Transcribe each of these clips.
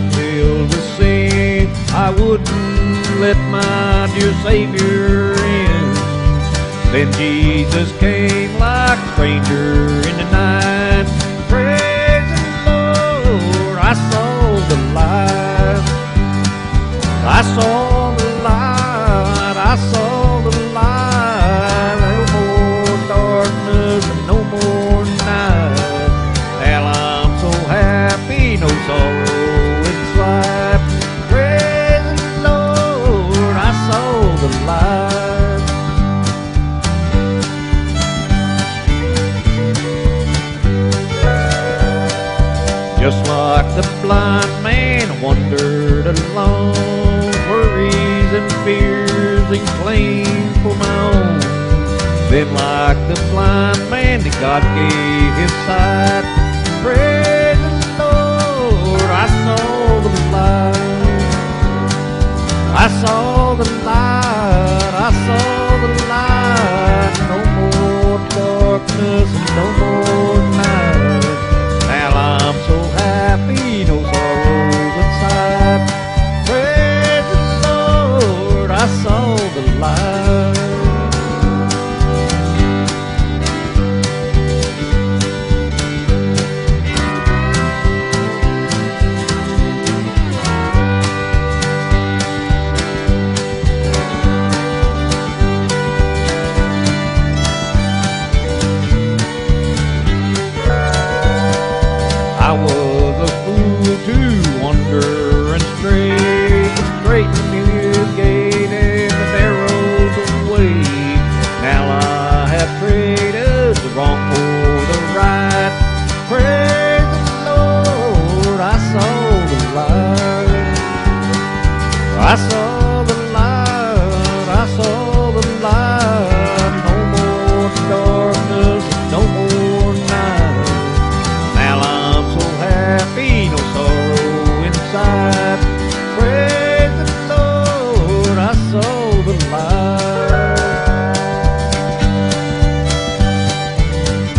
to sing. I wouldn't let my dear Savior in. Then Jesus came like a stranger in the night. Praise the Lord, I saw the light. I saw like the blind man wandered alone, worries and fears and claims for my own. Then, like the blind man, that God gave his sight. Praise the Lord, I saw the light. I saw the wrong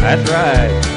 That's right.